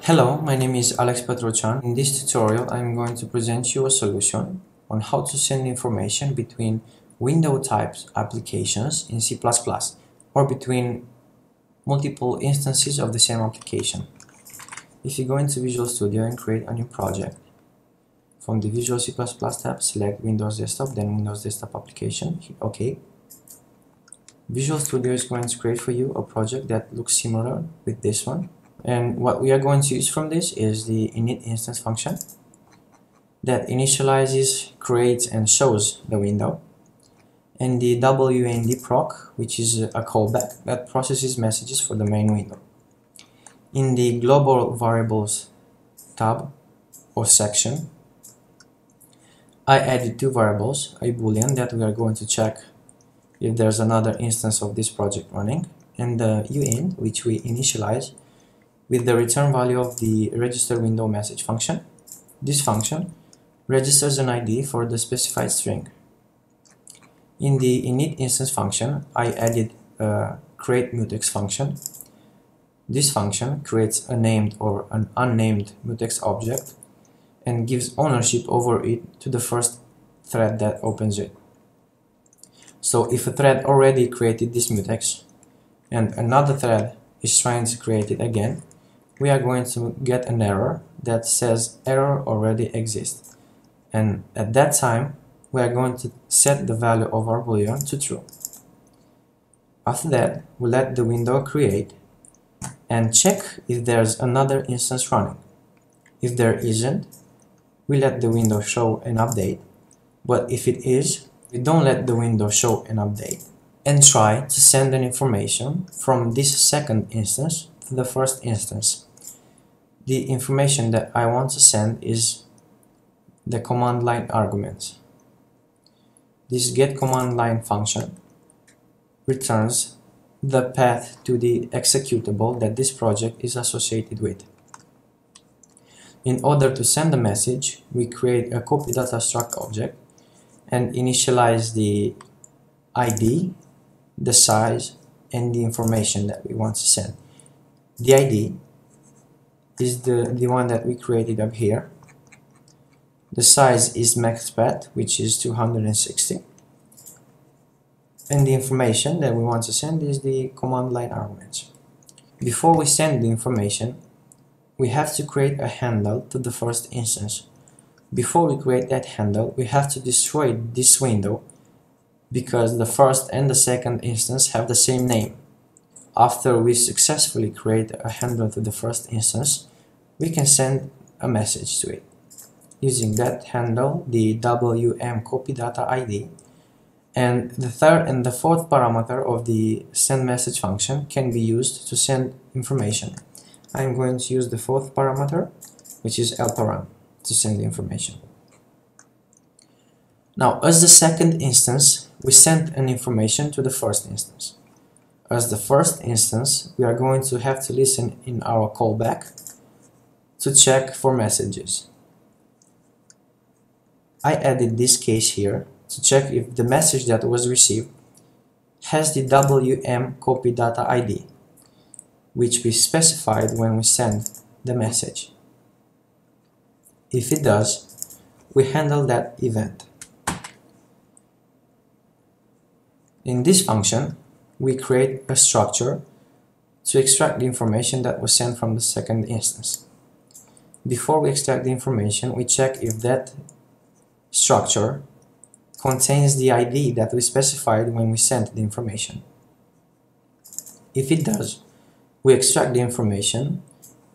Hello, my name is Alex Patraucean. In this tutorial, I'm going to present you a solution on how to send information between window types applications in C++ or between multiple instances of the same application. If you go into Visual Studio and create a new project, from the Visual C++ tab, select Windows Desktop, then Windows Desktop Application, hit OK. Visual Studio is going to create for you a project that looks similar with this one. And what we are going to use from this is the init instance function that initializes, creates, and shows the window and the WndProc, which is a callback that processes messages for the main window. In the global variables tab or section, I added two variables, a boolean that we are going to check if there's another instance of this project running, and the uint, which we initialize with the return value of the register window message function. This function registers an ID for the specified string in the init instance function, I added a create mutex function. This function creates a named or an unnamed mutex object and gives ownership over it to the first thread that opens it. So if a thread already created this mutex and another thread is trying to create it again, we are going to get an error that says error already exists. And at that time, we are going to set the value of our boolean to true. After that, we let the window create and check if there's another instance running. If there isn't, we let the window show an update, but if it is, we don't let the window show an update and try to send an information from this second instance to the first instance. The information that I want to send is the command line arguments. This get command line function returns the path to the executable that this project is associated with. In order to send a message, we create a copy data struct object and initialize the ID, the size, and the information that we want to send. The ID is the, the one that we created up here the size is maxpath, which is 260. And the information that we want to send is the command line arguments. Before we send the information, we have to create a handle to the first instance. Before we create that handle, we have to destroy this window because the first and the second instance have the same name. After we successfully create a handle to the first instance, we can send a message to it. Using that handle the wm copy data id and the third and the fourth parameter of the send message function can be used to send information. I'm going to use the fourth parameter which is lparam to send the information. Now as the second instance we send an information to the first instance. As the first instance we are going to have to listen in our callback to check for messages. I added this case here to check if the message that was received has the WM copy data ID, which we specified when we send the message. If it does, we handle that event. In this function, we create a structure to extract the information that was sent from the second instance. Before we extract the information, we check if that structure contains the ID that we specified when we sent the information. If it does, we extract the information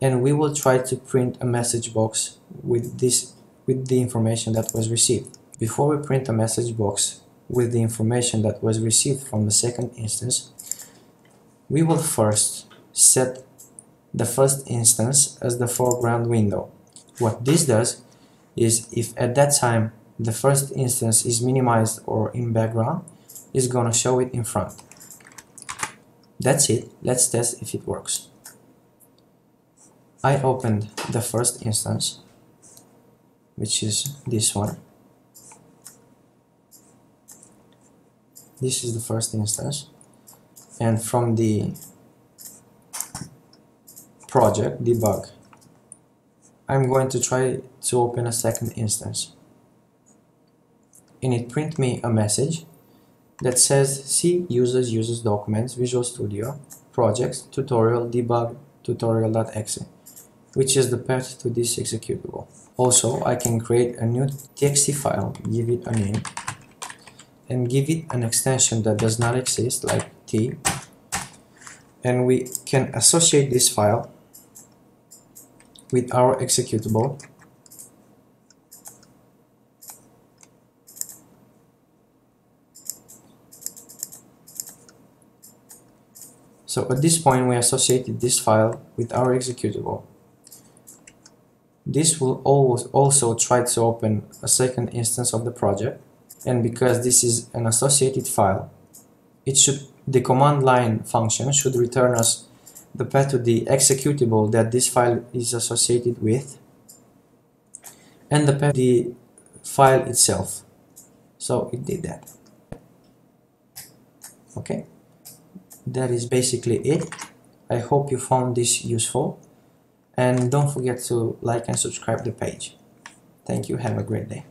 and we will try to print a message box with this with the information that was received. Before we print a message box with the information that was received from the second instance, we will first set the first instance as the foreground window. What this does is if at that time the first instance is minimized or in background is gonna show it in front that's it let's test if it works I opened the first instance which is this one. This is the first instance. And from the project debug I'm going to try to open a second instance. And it print me a message that says see users users documents Visual Studio projects tutorial debug tutorial.exe which is the path to this executable. Also, I can create a new txt file, give it a name, and give it an extension that does not exist, like t, and we can associate this file with our executable So at this point we associated this file with our executable. This will also try to open a second instance of the project and because this is an associated file it should the command line function should return us the path to the executable that this file is associated with and the path to the file itself. So it did that. Okay. That is basically it. I hope you found this useful and don't forget to like and subscribe the page. Thank you. Have a great day